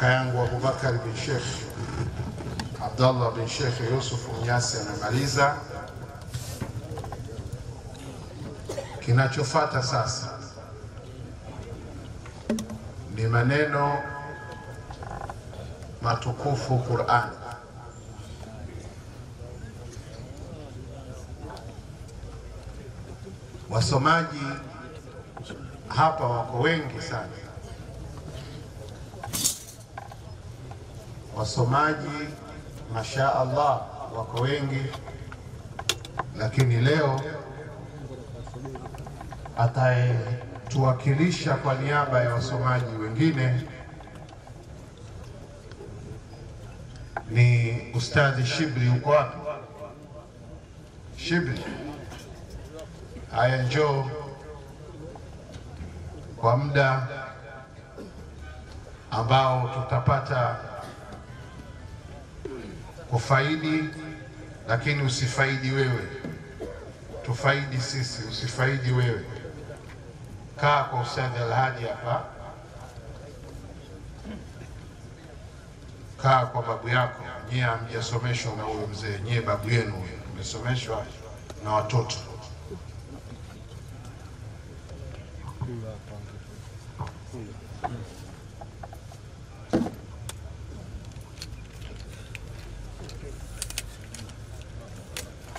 kaka yangu Abubakar bin Sheikh Abdallah bin Sheikh Yusuf Mnyasi amemaliza. Kinachofuata sasa ni maneno matukufu Qur'an. Wasomaji hapa wako wengi sana, wasomaji masha Allah wako wengi, lakini leo atayetuwakilisha kwa niaba ya wasomaji wengine ni Ustadhi Shibli. Uko wapi Shibli? Haya, njoo kwa muda ambao tutapata kufaidi, lakini usifaidi wewe, tufaidi sisi, usifaidi wewe. Kaa kwa Ustadhi Alhadi hapa, kaa kwa babu yako. Nyie hamjasomeshwa na huyo mzee, nyie babu yenu huyo, mmesomeshwa na watoto.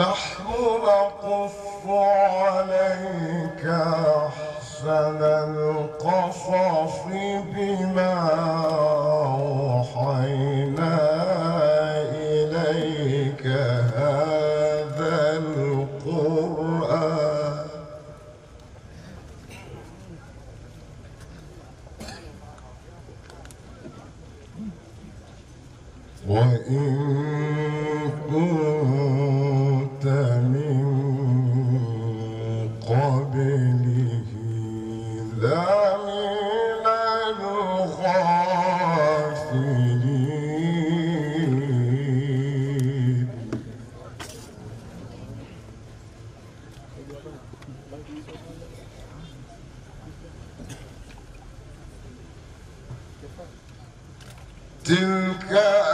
نحن نقص عليك أحسن القصص بما أوحينا إليك. هذا Duke.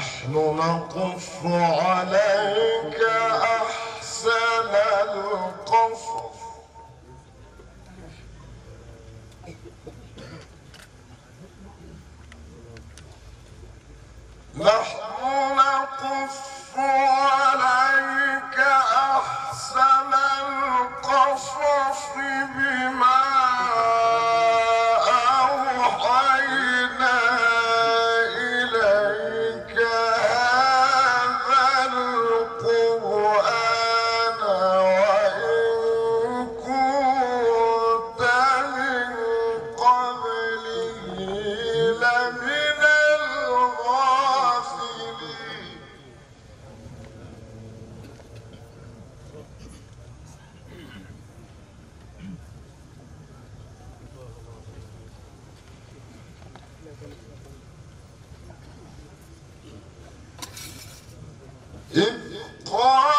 نحن نقف عليك أحسن القصص نحن نقف عليك قال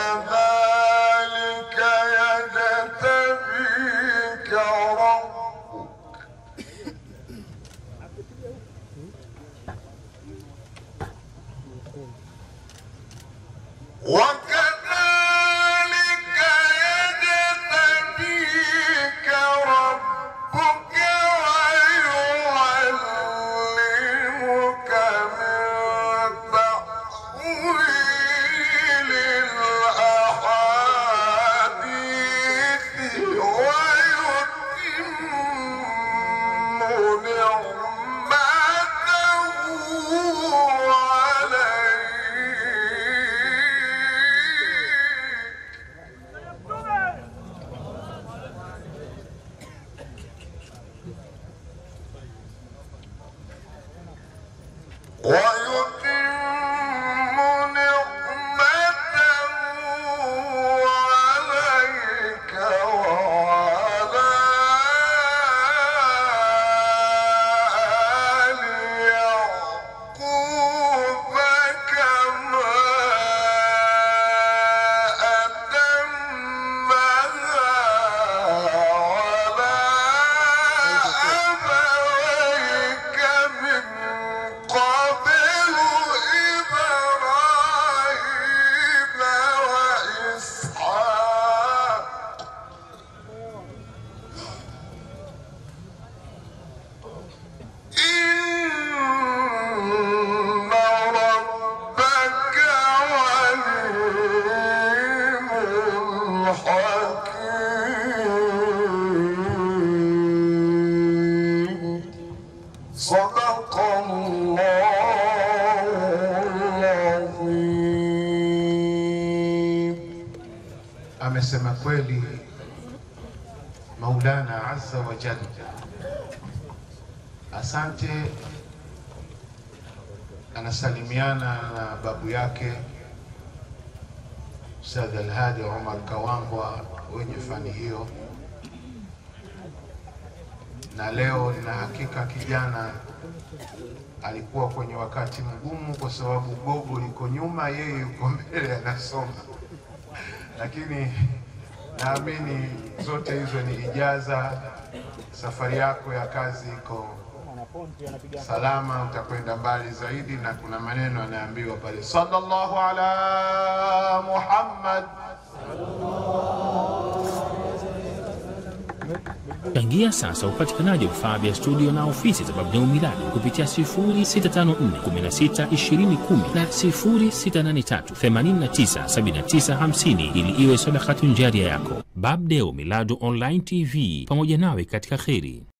Baba. Maulana azza wa jalla. Asante. Anasalimiana na babu yake Ustadh Alhadi Omar Kawangwa wenye fani hiyo, na leo nina hakika kijana alikuwa kwenye wakati mgumu, kwa sababu gogo liko nyuma, yeye yuko mbele anasoma lakini naamini zote hizo ni ijaza. Safari yako ya kazi iko salama, utakwenda mbali zaidi, na kuna maneno anaambiwa pale, sallallahu ala Muhammad. Changia sasa upatikanaji wa vifaa vya studio na ofisi za Babdeu Miradi kupitia 0654162010 na 0683897950 ili iwe sadakatu njaria yako. Babdeu Miladu Online TV, pamoja nawe katika kheri.